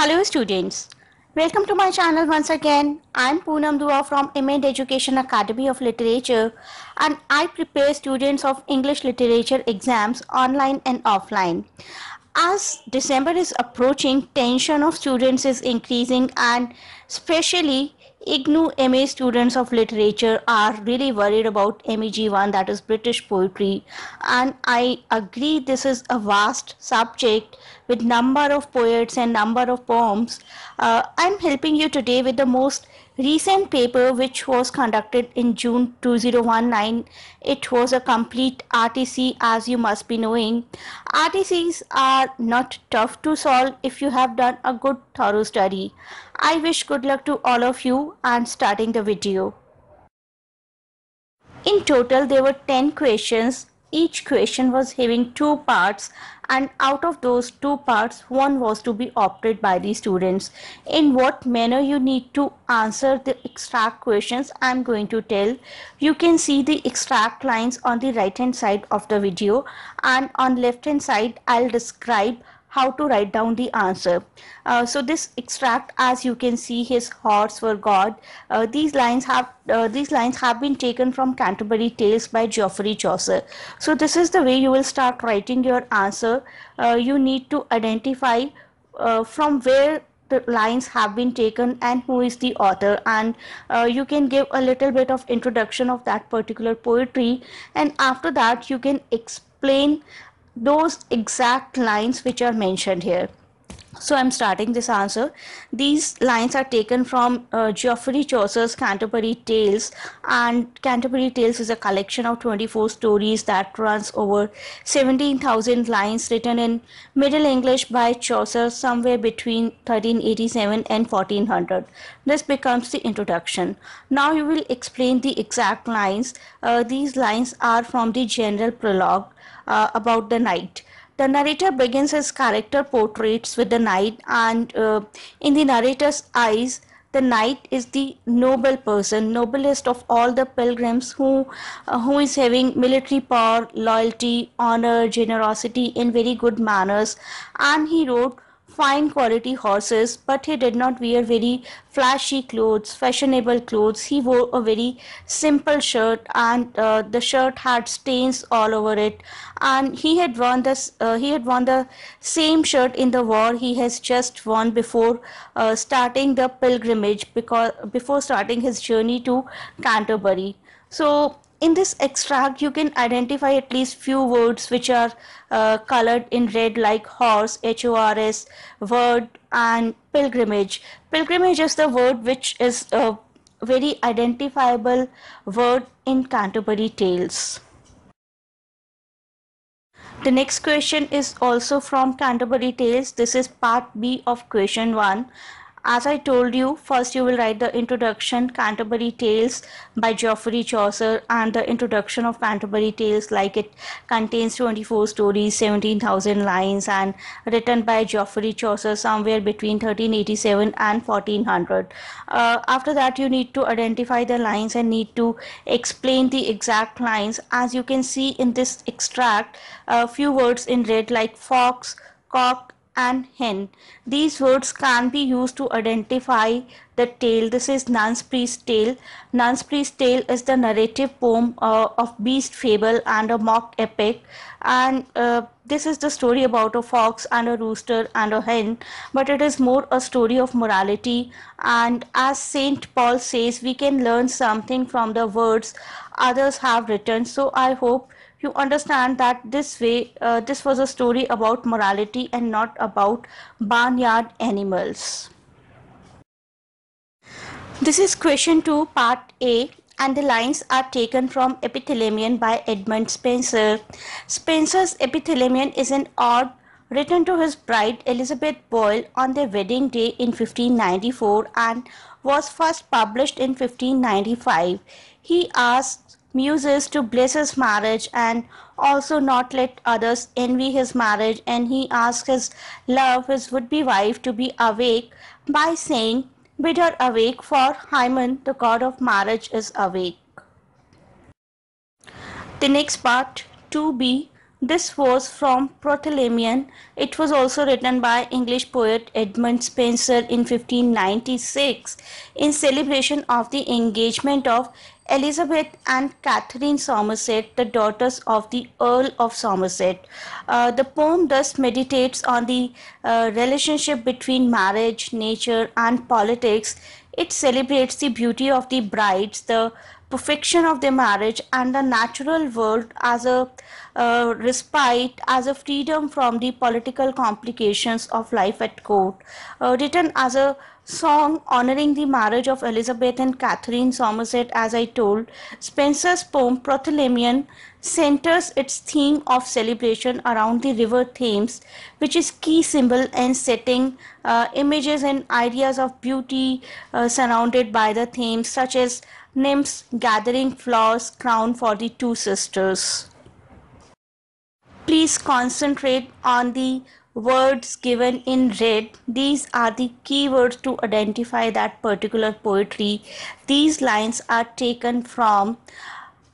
Hello students. Welcome to my channel once again. I'm Poonam Dua from Image Education Academy of Literature and I prepare students of English literature exams online and offline. As December is approaching, tension of students is increasing and especially IGNOU MA students of literature are really worried about MEG1 that is British poetry and I agree this is a vast subject with number of poets and number of poems. Uh, I'm helping you today with the most recent paper which was conducted in June 2019. It was a complete RTC as you must be knowing. RTCs are not tough to solve if you have done a good thorough study. I wish good luck to all of you and starting the video. In total there were 10 questions. Each question was having two parts and out of those two parts one was to be opted by the students. In what manner you need to answer the extract questions i'm going to tell. You can see the extract lines on the right hand side of the video and on left hand side i'll describe how to write down the answer. Uh, so this extract, as you can see, his horse were God. Uh, these lines have uh, these lines have been taken from Canterbury Tales by Geoffrey Chaucer. So this is the way you will start writing your answer. Uh, you need to identify uh, from where the lines have been taken and who is the author and uh, you can give a little bit of introduction of that particular poetry and after that you can explain those exact lines which are mentioned here so I'm starting this answer. These lines are taken from uh, Geoffrey Chaucer's Canterbury Tales and Canterbury Tales is a collection of 24 stories that runs over 17,000 lines written in Middle English by Chaucer somewhere between 1387 and 1400. This becomes the introduction. Now you will explain the exact lines. Uh, these lines are from the general prologue uh, about the knight. The narrator begins his character portraits with the knight, and uh, in the narrator's eyes, the knight is the noble person, noblest of all the pilgrims who, uh, who is having military power, loyalty, honor, generosity in very good manners, and he wrote fine quality horses, but he did not wear very flashy clothes, fashionable clothes. He wore a very simple shirt, and uh, the shirt had stains all over it. And he had worn this. Uh, he had worn the same shirt in the war he has just worn before uh, starting the pilgrimage, because before starting his journey to Canterbury. So in this extract you can identify at least few words which are uh, colored in red like horse h-o-r-s word and pilgrimage. Pilgrimage is the word which is a very identifiable word in canterbury tales. The next question is also from Canterbury Tales. This is part B of question 1 as I told you, first you will write the introduction Canterbury Tales by Geoffrey Chaucer and the introduction of Canterbury Tales like it contains 24 stories, 17,000 lines and written by Geoffrey Chaucer somewhere between 1387 and 1400. Uh, after that you need to identify the lines and need to explain the exact lines. As you can see in this extract, a few words in red like fox, cock and hen. These words can be used to identify the tale. This is Nun's Priest Tale. Nun's Priest Tale is the narrative poem uh, of beast fable and a mock epic. And uh, this is the story about a fox and a rooster and a hen. But it is more a story of morality. And as Saint Paul says, we can learn something from the words others have written. So I hope you understand that this way uh, this was a story about morality and not about barnyard animals. This is question 2 part a and the lines are taken from epithalamion by edmund spenser spenser's epithalamion is an ode written to his bride elizabeth boyle on their wedding day in 1594 and was first published in 1595 he asks muses to bless his marriage and also not let others envy his marriage. And he asks his love his would-be wife to be awake by saying bid her awake for hymen the god of marriage is awake. The next part 2b This was from Prothalamion. It was also written by English poet Edmund Spenser in 1596 in celebration of the engagement of Elizabeth and Catherine Somerset, the daughters of the Earl of Somerset. Uh, the poem thus meditates on the uh, relationship between marriage, nature, and politics. It celebrates the beauty of the brides, the perfection of their marriage, and the natural world as a uh, respite, as a freedom from the political complications of life at court. Uh, written as a song honoring the marriage of Elizabeth and Catherine Somerset, as I told, Spenser's poem Prothalamion centers its theme of celebration around the river Thames, which is key symbol and setting uh, images and ideas of beauty uh, surrounded by the Thames, such as nymphs gathering flowers crown for the two sisters. Please concentrate on the words given in red. These are the keywords to identify that particular poetry. These lines are taken from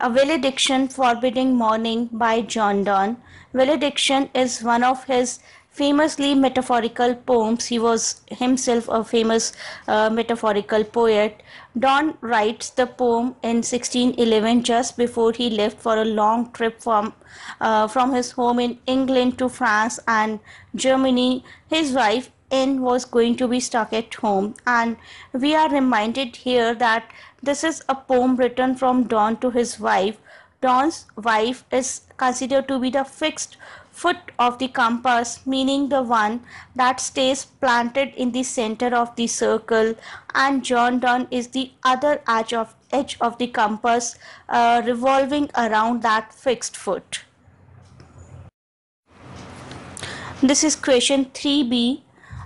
a valediction forbidding mourning by John Donne. Valediction is one of his famously metaphorical poems. He was himself a famous uh, metaphorical poet. Donne writes the poem in 1611 just before he left for a long trip from, uh, from his home in England to France and Germany. His wife Anne was going to be stuck at home and we are reminded here that this is a poem written from Donne to his wife. Donne's wife is considered to be the fixed foot of the compass, meaning the one that stays planted in the center of the circle, and John Donne is the other edge of edge of the compass, uh, revolving around that fixed foot. This is question 3b.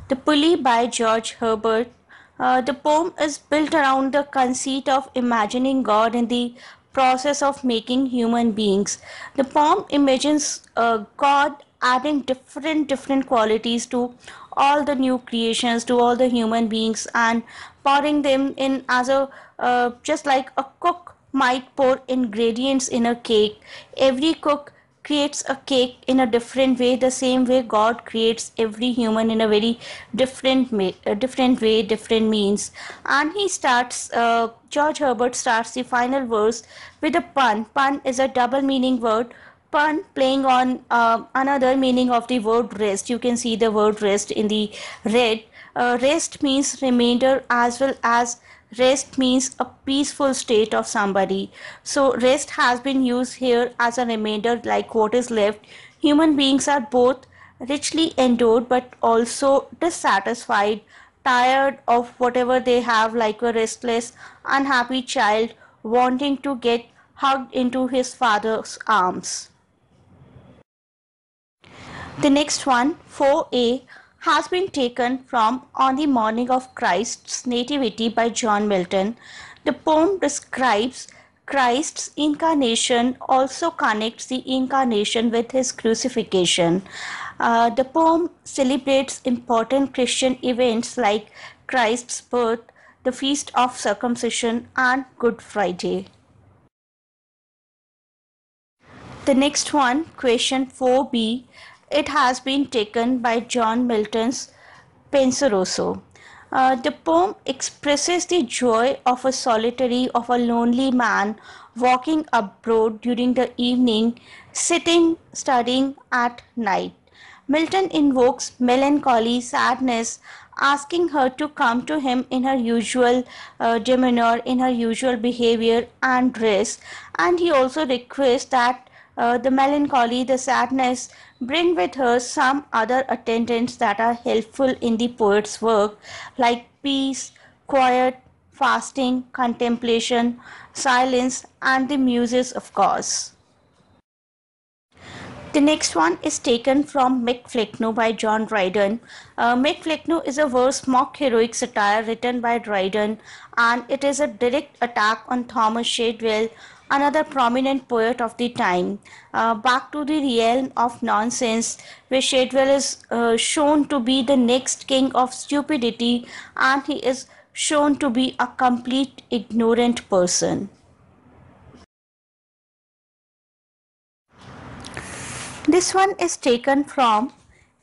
The Pulley by George Herbert. Uh, the poem is built around the conceit of imagining God in the process of making human beings. The poem imagines uh, God adding different different qualities to all the new creations to all the human beings and pouring them in as a uh, just like a cook might pour ingredients in a cake every cook creates a cake in a different way the same way god creates every human in a very different way different way different means. And he starts uh, george herbert starts the final verse with a pun. Pun is a double meaning word. Pun playing on uh, another meaning of the word rest. You can see the word rest in the red. Uh, rest means remainder as well as rest means a peaceful state of somebody. So rest has been used here as a remainder like what is left. Human beings are both richly endowed but also dissatisfied tired of whatever they have like a restless unhappy child wanting to get hugged into his father's arms. The next one 4a has been taken from On the Morning of Christ's Nativity by John Milton. The poem describes Christ's incarnation, also connects the incarnation with his crucifixion. Uh, the poem celebrates important Christian events like Christ's birth, the Feast of Circumcision, and Good Friday. The next one, question 4b, it has been taken by John Milton's Penseroso. Uh, the poem expresses the joy of a solitary, of a lonely man walking abroad during the evening, sitting, studying at night. Milton invokes melancholy, sadness, asking her to come to him in her usual uh, demeanor, in her usual behavior and dress. And he also requests that uh, the melancholy, the sadness, bring with her some other attendants that are helpful in the poet's work, like peace, quiet, fasting, contemplation, silence, and the muses, of course. The next one is taken from Mac Flecknoe by John Dryden. Uh, Mac Flecknoe is a verse mock heroic satire written by Dryden and it is a direct attack on Thomas Shadwell another prominent poet of the time. Uh, back to the realm of nonsense, where Shadwell is uh, shown to be the next king of stupidity and he is shown to be a complete ignorant person. This one is taken from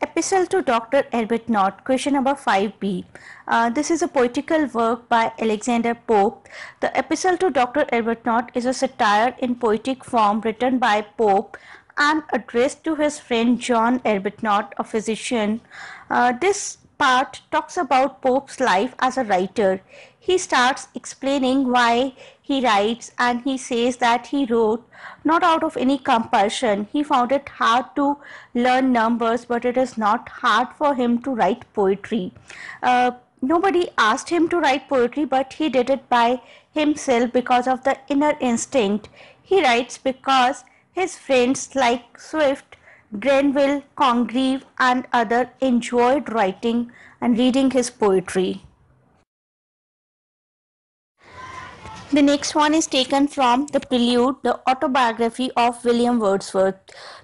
Epistle to Dr. Arbuthnot, question number 5b. Uh, this is a poetical work by Alexander Pope. The Epistle to Dr. Arbuthnot is a satire in poetic form written by Pope and addressed to his friend John Arbuthnot, a physician. Uh, this part talks about Pope's life as a writer. He starts explaining why he writes and he says that he wrote not out of any compulsion. He found it hard to learn numbers, but it is not hard for him to write poetry. Uh, nobody asked him to write poetry, but he did it by himself because of the inner instinct. He writes because his friends like Swift, Granville, Congreve, and others enjoyed writing and reading his poetry. The next one is taken from The Prelude, the autobiography of William Wordsworth.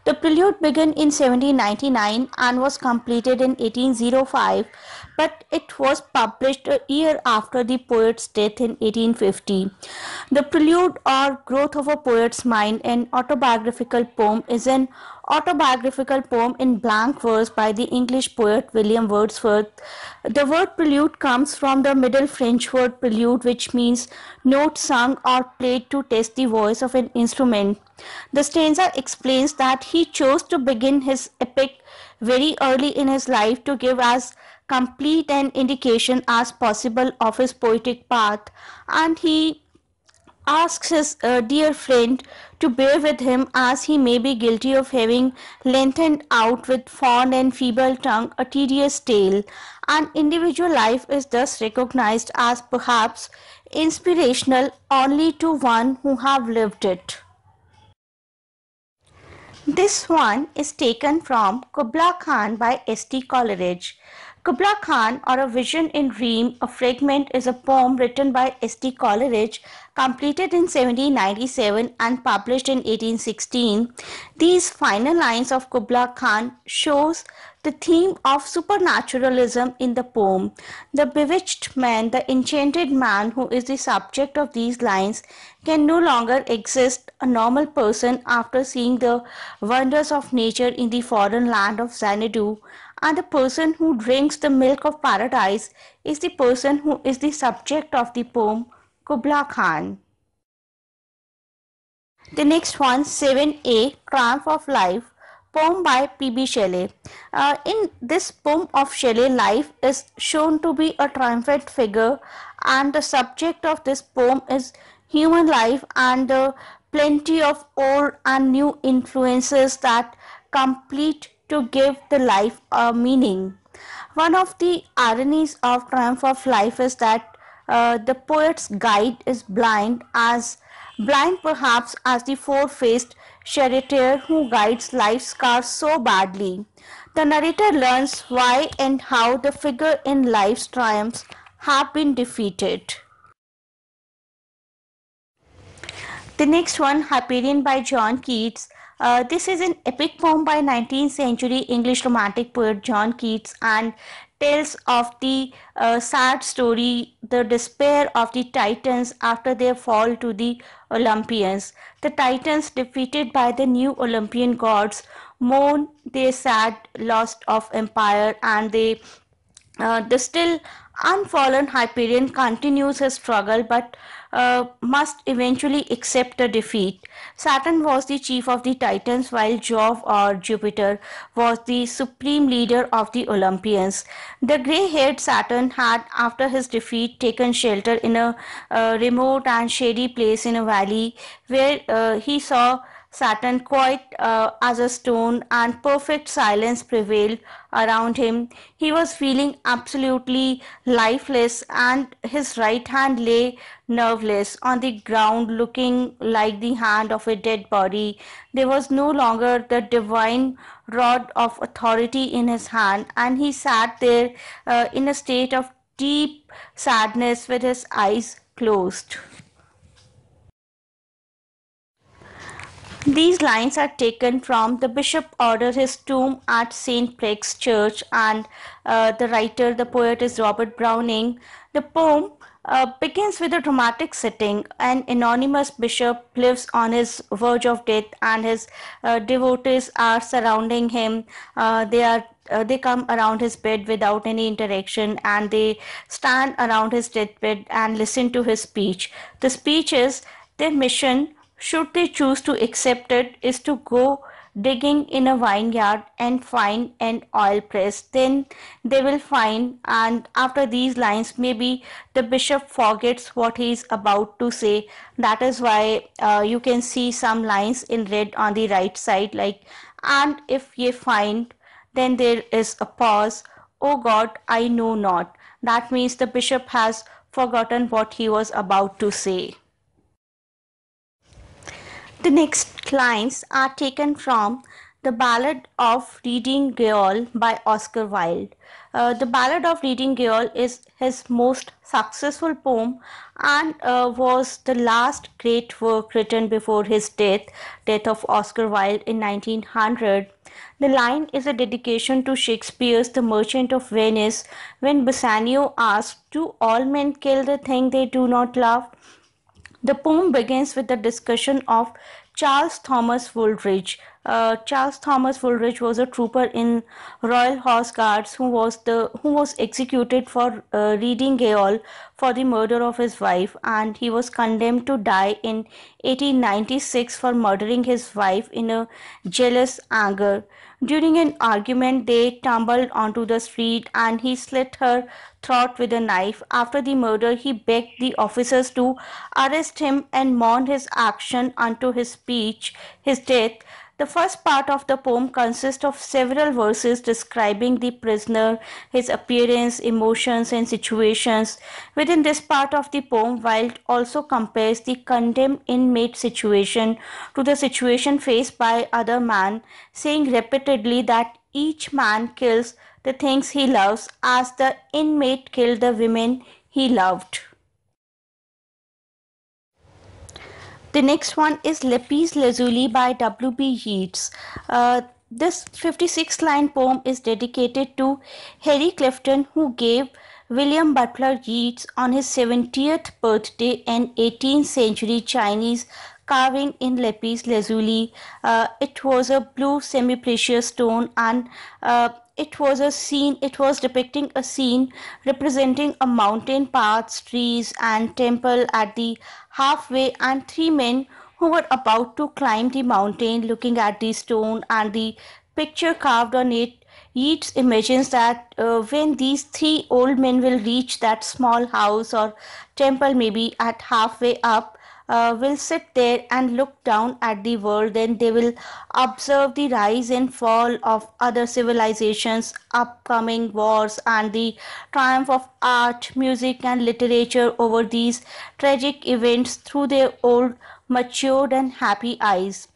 The Prelude began in 1799 and was completed in 1805, but it was published a year after the poet's death in 1850. The Prelude or Growth of a Poet's Mind, an autobiographical poem, is an autobiographical poem in blank verse by the English poet William Wordsworth. The word prelude comes from the Middle French word prelude, which means note sung or played to test the voice of an instrument. The stanza explains that he chose to begin his epic very early in his life to give as complete an indication as possible of his poetic path, and he asks his uh, dear friend to bear with him as he may be guilty of having lengthened out with fond and feeble tongue a tedious tale. An individual life is thus recognized as perhaps inspirational only to one who have lived it. This one is taken from Kubla Khan by S.T. Coleridge. Kubla Khan or A Vision in Dream, a fragment is a poem written by S.T. Coleridge, completed in 1797 and published in 1816. These final lines of Kubla Khan shows the theme of supernaturalism in the poem. The bewitched man, the enchanted man who is the subject of these lines can no longer exist a normal person after seeing the wonders of nature in the foreign land of Xanadu and the person who drinks the milk of paradise is the person who is the subject of the poem Kubla Khan. The next one, 7a, Triumph of Life, poem by P.B. Shelley. Uh, in this poem of Shelley, life is shown to be a triumphant figure and the subject of this poem is human life and the plenty of old and new influences that complete to give the life a meaning. One of the ironies of Triumph of Life is that uh, the poet's guide is blind as blind perhaps as the four-faced charioteer who guides life's car so badly. The narrator learns why and how the figure in life's triumphs have been defeated. The next one, Hyperion by John Keats, uh, this is an epic poem by 19th century English romantic poet John Keats and tells of the uh, sad story, the despair of the Titans after their fall to the Olympians. The Titans, defeated by the new Olympian gods, mourn their sad loss of empire and they uh, the still unfallen Hyperion continues his struggle but uh, must eventually accept a defeat. Saturn was the chief of the Titans while Jove or Jupiter was the supreme leader of the Olympians. The grey-haired Saturn had after his defeat taken shelter in a uh, remote and shady place in a valley where uh, he saw Saturn quite uh, as a stone and perfect silence prevailed around him. He was feeling absolutely lifeless and his right hand lay nerveless on the ground looking like the hand of a dead body. There was no longer the divine rod of authority in his hand and he sat there uh, in a state of deep sadness with his eyes closed. These lines are taken from the bishop ordered his tomb at St. Paul's Church and uh, the writer, the poet is Robert Browning. The poem uh, begins with a dramatic setting. An anonymous bishop lives on his verge of death, and his uh, devotees are surrounding him. Uh, they are uh, they come around his bed without any interaction and they stand around his deathbed and listen to his speech. The speech is their mission, should they choose to accept it, is to go digging in a vineyard and find an oil press. Then they will find, and after these lines, maybe the bishop forgets what he is about to say. That is why uh, you can see some lines in red on the right side, like, and if ye find, then there is a pause. Oh God, I know not. That means the bishop has forgotten what he was about to say. The next lines are taken from the Ballad of Reading Gaol by Oscar Wilde. Uh, the Ballad of Reading Gaol is his most successful poem and uh, was the last great work written before his death, death of Oscar Wilde in 1900. The line is a dedication to Shakespeare's The Merchant of Venice when Bassanio asks, Do all men kill the thing they do not love? The poem begins with a discussion of Charles Thomas Wooldridge. Uh, Charles Thomas Wooldridge was a trooper in Royal Horse Guards who was the who was executed for uh, reading Gaol for the murder of his wife, and he was condemned to die in 1896 for murdering his wife in a jealous anger. During an argument, they tumbled onto the street and he slit her throat with a knife. After the murder, he begged the officers to arrest him and mourn his action unto his speech, his death. The first part of the poem consists of several verses describing the prisoner, his appearance, emotions, and situations. Within this part of the poem, Wilde also compares the condemned inmate situation to the situation faced by other man, saying repeatedly that each man kills the things he loves as the inmate killed the women he loved. The next one is Lapis Lazuli by W.B. Yeats. Uh, this 56 line poem is dedicated to Harry Clifton, who gave William Butler Yeats on his 70th birthday an 18th century Chinese carving in lapis lazuli. Uh, it was a blue semi precious stone and uh, it was a scene it was depicting a scene representing a mountain paths trees and temple at the halfway and three men who were about to climb the mountain looking at the stone and the picture carved on it. Yeats imagines that uh, when these three old men will reach that small house or temple, maybe at halfway up, uh, will sit there and look down at the world, then they will observe the rise and fall of other civilizations, upcoming wars, and the triumph of art, music, and literature over these tragic events through their old, matured, and happy eyes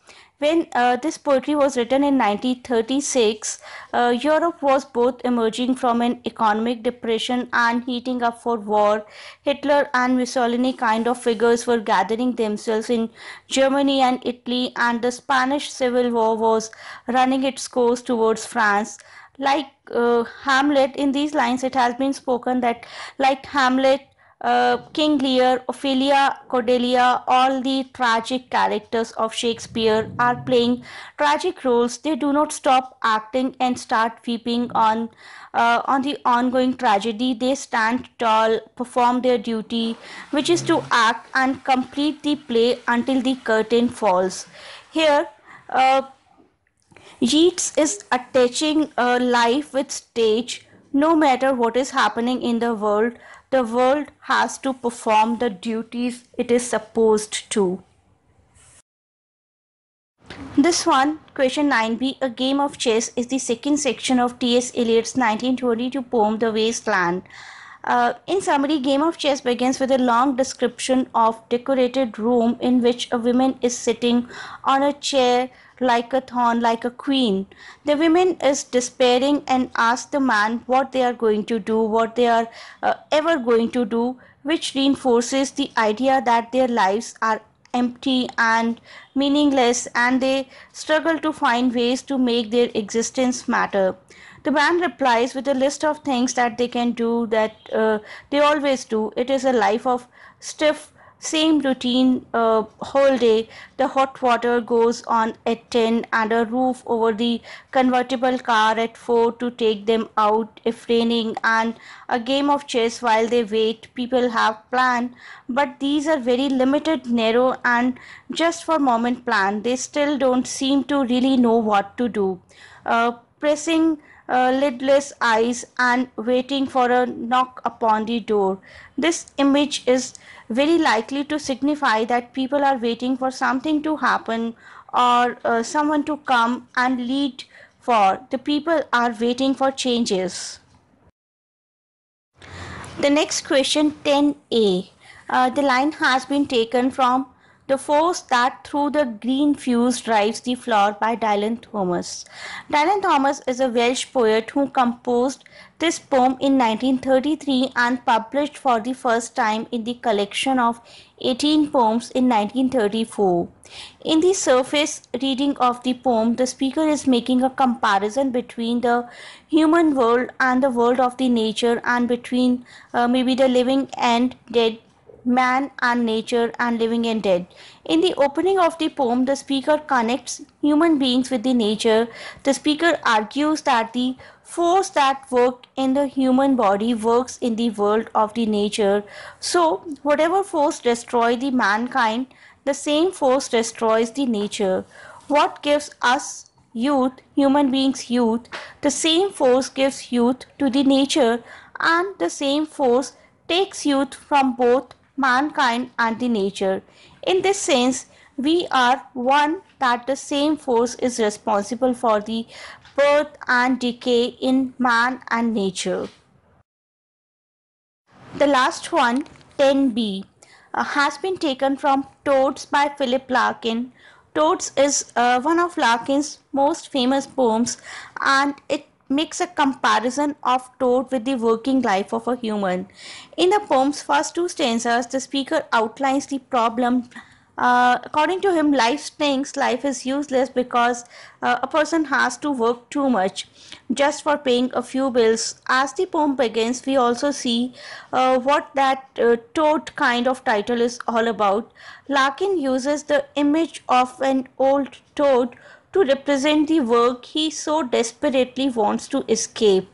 when uh, this poetry was written in 1936, uh, Europe was both emerging from an economic depression and heating up for war. Hitler and Mussolini kind of figures were gathering themselves in Germany and Italy, and the Spanish Civil War was running its course towards France. Like uh, Hamlet, in these lines, it has been spoken that, like Hamlet, uh, King Lear, Ophelia, Cordelia, all the tragic characters of Shakespeare are playing tragic roles. They do not stop acting and start weeping on uh, on the ongoing tragedy. They stand tall, perform their duty, which is to act and complete the play until the curtain falls. Here, uh, Yeats is attaching life with stage no matter what is happening in the world the world has to perform the duties it is supposed to. This one, question 9b, A Game of Chess, is the second section of T.S. Eliot's 1922 poem The Waste Land. Uh, in summary, Game of Chess begins with a long description of decorated room in which a woman is sitting on a chair like a thorn, like a queen. The woman is despairing and asks the man what they are going to do, what they are uh, ever going to do, which reinforces the idea that their lives are empty and meaningless and they struggle to find ways to make their existence matter. The man replies with a list of things that they can do that uh, they always do. It is a life of stiff same routine uh, whole day. The hot water goes on at 10 and a roof over the convertible car at 4 to take them out if raining. And a game of chess while they wait. People have plan but these are very limited narrow and just for moment plan. They still don't seem to really know what to do. Uh, pressing uh, lidless eyes and waiting for a knock upon the door. This image is very likely to signify that people are waiting for something to happen or uh, someone to come and lead for. The people are waiting for changes. The next question 10a. Uh, the line has been taken from the Force That Through the Green Fuse Drives the Flower by Dylan Thomas. Dylan Thomas is a Welsh poet who composed this poem in 1933 and published for the first time in the collection of 18 poems in 1934. In the surface reading of the poem, the speaker is making a comparison between the human world and the world of the nature and between uh, maybe the living and dead man and nature and living and dead. In the opening of the poem, the speaker connects human beings with the nature. The speaker argues that the force that works in the human body works in the world of the nature. So, whatever force destroys the mankind, the same force destroys the nature. What gives us youth, human beings youth, the same force gives youth to the nature and the same force takes youth from both mankind and the nature. In this sense, we are one that the same force is responsible for the birth and decay in man and nature. The last one, 10b, uh, has been taken from Toads by Philip Larkin. Toads is uh, one of Larkin's most famous poems and it makes a comparison of toad with the working life of a human. In the poem's first two stanzas, the speaker outlines the problem. Uh, according to him, life stinks, life is useless because uh, a person has to work too much just for paying a few bills. As the poem begins, we also see uh, what that uh, toad kind of title is all about. Larkin uses the image of an old toad to represent the work he so desperately wants to escape.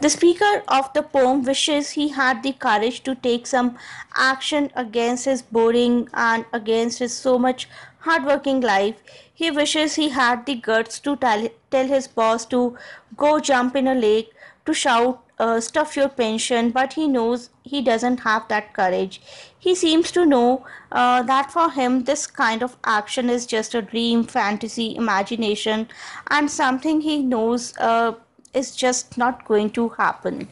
The speaker of the poem wishes he had the courage to take some action against his boring and against his so much hardworking life. He wishes he had the guts to tell, tell his boss to go jump in a lake, to shout uh, stuff your pension, but he knows he doesn't have that courage. He seems to know uh, that for him, this kind of action is just a dream, fantasy, imagination, and something he knows uh, is just not going to happen.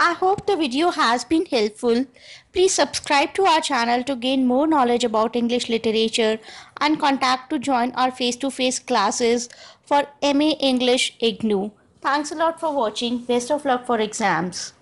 I hope the video has been helpful. Please subscribe to our channel to gain more knowledge about English literature and contact to join our face-to-face -face classes for MA English IGNOU. Thanks a lot for watching. Best of luck for exams.